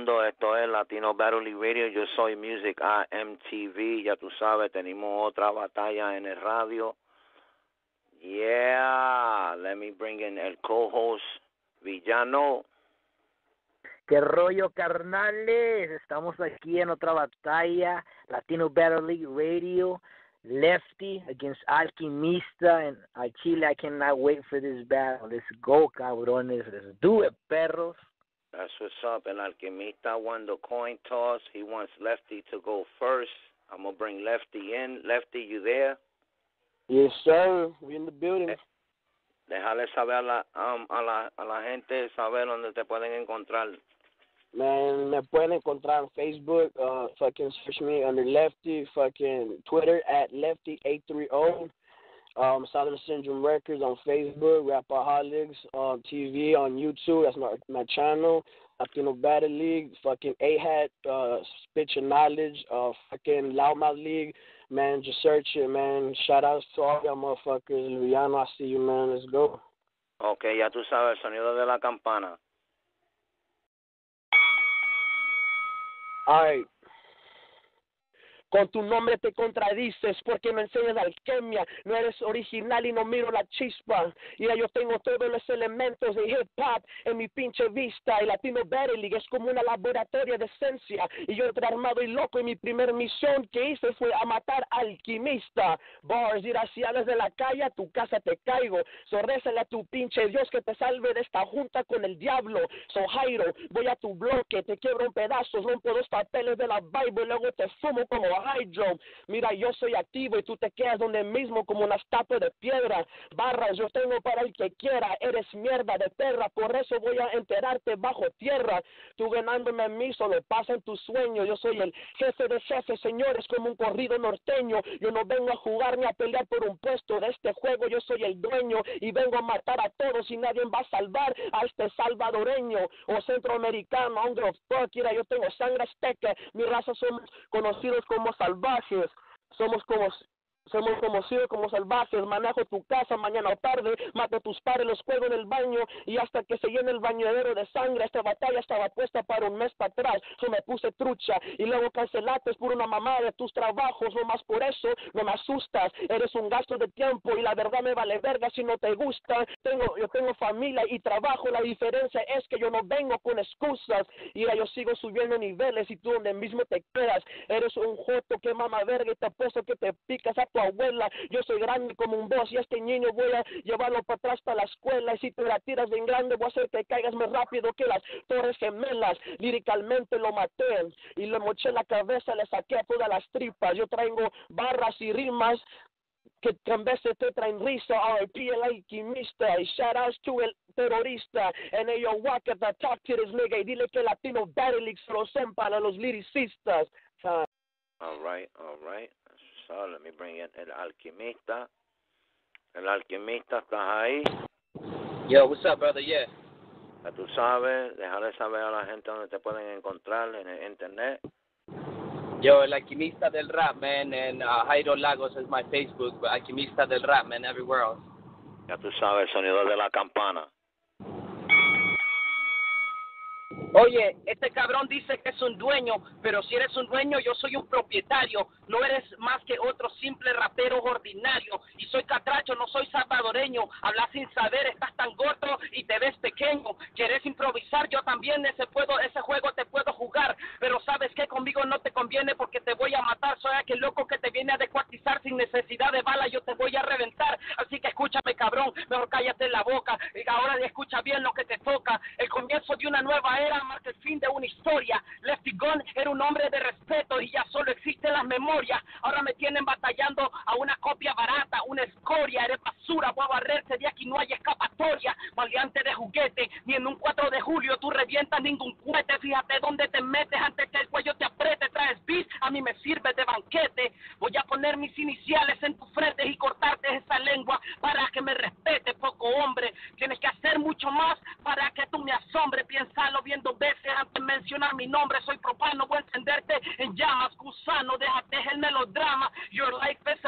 mundo. Esto es Latino Battle Radio. Yo soy Music AMTV. Ya tú sabes, tenemos otra batalla en el radio. Yeah. Let me bring in el co-host Villano. ¿Qué rollo, carnales? Estamos aquí en otra batalla. Latino Battle League Radio. Lefty against Alquimista and al Chile. I cannot wait for this battle. Let's go, cabrones. Let's do it, perros. That's what's up. El Alquimista won the coin toss. He wants Lefty to go first. I'm gonna bring Lefty in. Lefty, you there? Yes, sir. We in the building. Eh, déjale saber a la, um, a la a la gente saber dónde te pueden encontrar. Man, me pueden encontrar en Facebook. Uh, fucking search me under Lefty. Fucking Twitter at Lefty830. Um, Southern Syndrome Records on Facebook. Rapaholics on TV on YouTube. That's my my channel. Latino Battle League. Fucking A Hat. Uh, Spit Your Knowledge. Uh, fucking Loudmouth League. Man, just search it, man. Shout outs to all y'all motherfuckers. Luciano, I see you, man. Let's go. Okay, ya tú sabes el sonido de la campana. All right. Con tu nombre te contradices porque me enseñas alquimia. No eres original y no miro la chispa. Y yo tengo todos los elementos de hip hop en mi pinche vista. El Latino Battle League es como una laboratoria de esencia. Y yo entré armado y loco y mi primer misión que hice fue a matar alquimista. Bars, irraciales de la calle, a tu casa te caigo. So a tu pinche Dios que te salve de esta junta con el diablo. So Jairo, voy a tu bloque, te quiebro en pedazos, rompo dos papeles de la Bible y luego te fumo como Hydro. Mira, yo soy activo y tú te quedas donde mismo como una estatua de piedra. Barras, yo tengo para el que quiera. Eres mierda de perra, por eso voy a enterarte bajo tierra. Tú ganándome a mí solo pasa en tu sueño. Yo soy el jefe de jefes, señores, como un corrido norteño. Yo no vengo a jugar ni a pelear por un puesto de este juego. Yo soy el dueño y vengo a matar a todos y nadie va a salvar a este salvadoreño o centroamericano. Hombre, mira, yo tengo sangre azteca. Mi raza somos conocidos como salvajes, somos como somos conocidos como salvajes, manejo tu casa mañana o tarde, mato a tus padres, los cuelgo en el baño y hasta que se llene el bañadero de sangre, esta batalla estaba puesta para un mes para atrás, yo me puse trucha y luego cancelaste por una mamá de tus trabajos, no más por eso, no me asustas, eres un gasto de tiempo y la verdad me vale verga si no te gusta, tengo, yo tengo familia y trabajo, la diferencia es que yo no vengo con excusas y yo sigo subiendo niveles y tú donde mismo te quedas, eres un joto que mama verga y te apuesto que te picas a tu abuela. Yo soy grande como un boss y este niño voy a llevarlo para atrás para la escuela. Y si te la tiras bien grande, voy a hacer que caigas más rápido que las torres gemelas. Líricamente lo maté y le moché la cabeza, le saqué a todas las tripas. Yo traigo barras y rimas que en vez de te traen risa, RIP el alquimista y shout outs to el terrorista en ello walk at the talk to this nigga y dile que Latino Battle League se lo para los lyricistas. All right, all right. So let me bring in el alquimista. El alquimista, ¿estás ahí? Yo, what's up, brother? Yeah. Ya tú sabes, dejarle saber a la gente dónde te pueden encontrar en el internet. Yo, el alquimista del rap, man, and uh, Jairo Lagos is my Facebook, but alquimista del rap, man, everywhere else. Ya tú sabes, el sonido de la campana. Oye, este cabrón dice que es un dueño, pero si eres un dueño, yo soy un propietario. No eres más que otro simple rapero ordinario. Y soy catracho, no soy salvadoreño. Hablas sin saber, estás tan gordo y te ves pequeño. Quieres improvisar, yo también ese, puedo, ese juego te puedo jugar. Pero sabes que conmigo no te conviene porque te voy a matar. Soy aquel loco que te viene a descuartizar sin necesidad de bala. Yo te voy a reventar. Escúchame, cabrón. Mejor cállate la boca. Y ahora escucha bien lo que te toca. El comienzo de una nueva era marca el fin de una historia. Lefty Gun era un hombre de respeto y ya solo existen las memorias. Ahora me tienen batallando a una copia barata, una escoria. Eres basura, voy a barrerse de aquí, no hay escapatoria. Maleante de juguete, ni en un 4 de julio tú revientas ningún cohete. Fíjate dónde te metes antes que el cuello te apriete. Traes bis, a mí me sirve de banquete. Voy a poner mis iniciales en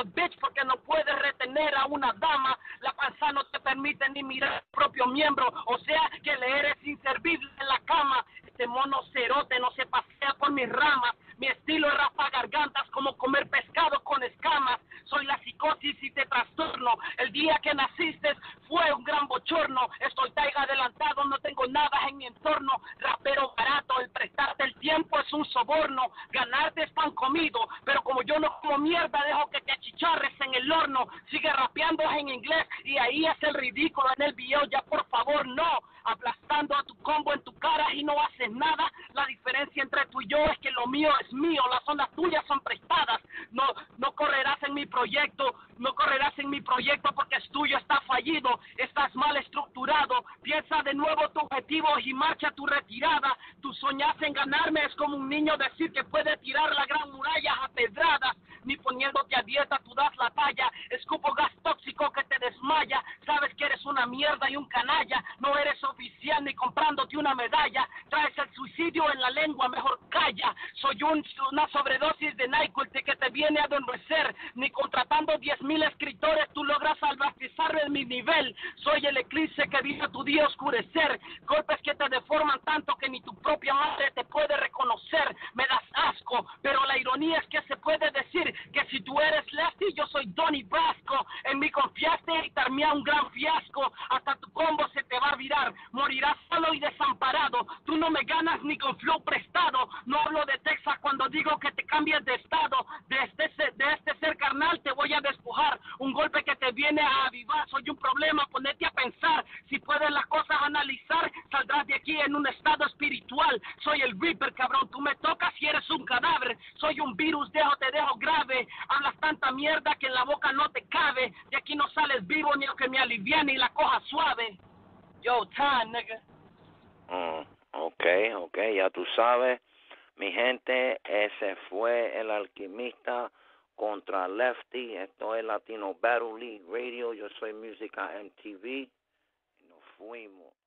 a bitch porque no puedes retener a una dama. La panza no te permite ni mirar tu propio miembro. O sea que le eres inservible en la cama. Este mono cerote no se pasea por mis ramas. Mi estilo es rapa gargantas como comer pescado con escamas. Soy la psicosis y te trastorno. El día que naciste fue un gran bochorno. Estoy taiga adelantado, no tengo nada en mi entorno. Ganarte es pan comido, pero como yo no como mierda, dejo que te achicharres en el horno. Sigue rapeando en inglés y ahí es el ridículo en el video. Ya por favor, no. Aplastando a tu combo en tu cara y no haces nada. La diferencia entre tú y yo es que lo mío es mío, las zonas tuyas son prestadas. No, no correrás en mi proyecto, no correrás en mi proyecto porque es tuyo, está fallido, estás mal estructurado. Piensa de nuevo tu objetivo y marcha tu retirada. Tu soñas en ganarme es como un niño decir que puede tirar la gran muralla a pedradas. Ni poniéndote a dieta tú das la talla. Escupo gas tóxico que te desmaya. Sabes que eres una mierda y un canalla. No eres oficial ni comprándote una medalla. Traes el suicidio en la lengua, mejor calla. Soy un, una sobredosis de NyQuil que viene a adormecer. Ni contratando diez mil escritores tú logras salvatizar en mi nivel. Soy el eclipse que vino tu día oscurecer. Golpes que te deforman tanto que ni tu propia madre te puede reconocer. Me das asco, pero la ironía es que se puede decir que si tú eres Lefty, yo soy Donny Brasco. En mí confiaste y terminé un gran fiasco. Hasta tu combo se te va a virar. Morirás solo y desamparado. Tú no me ganas ni con flow prestado. No hablo de Texas cuando digo que te cambies de estado. De este, de este ser carnal te voy a despojar. Un golpe que te viene a avivar. Soy un problema, ponete a pensar. Si puedes las cosas analizar, saldrás de aquí en un estado espiritual. Soy el Reaper, cabrón. Tú me tocas y eres un cadáver. Soy un virus, dejo, te dejo grave. Hablas tanta mierda que en la boca no te cabe. De aquí no sales vivo ni aunque me aliviane y la coja suave. Yo, time, nigga. Mm, ok, ok, ya tú sabes. Mi gente, ese fue el alquimista contra Lefty. Esto es Latino Battle League Radio. Yo soy Música MTV. Nos fuimos.